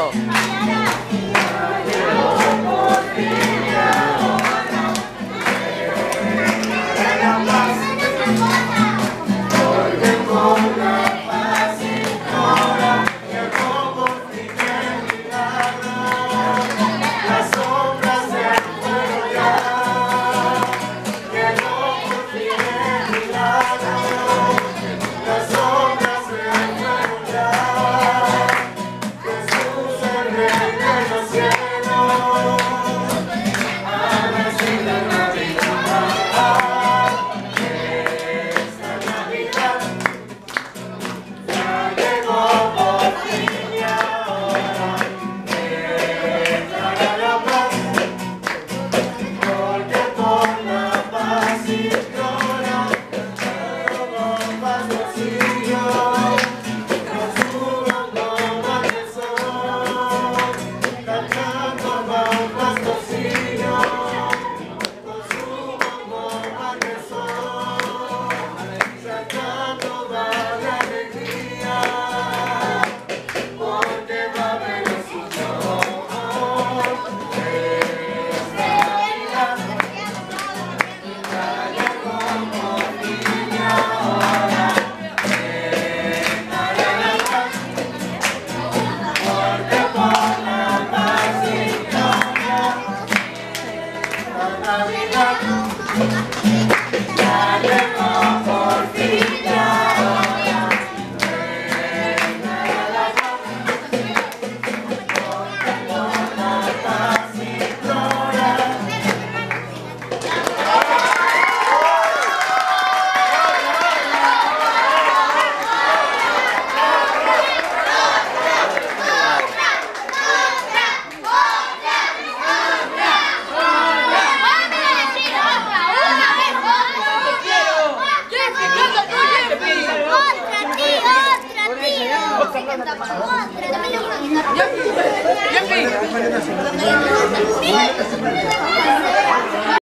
Oh. Navidad, Navidad, Navidad, Gracias.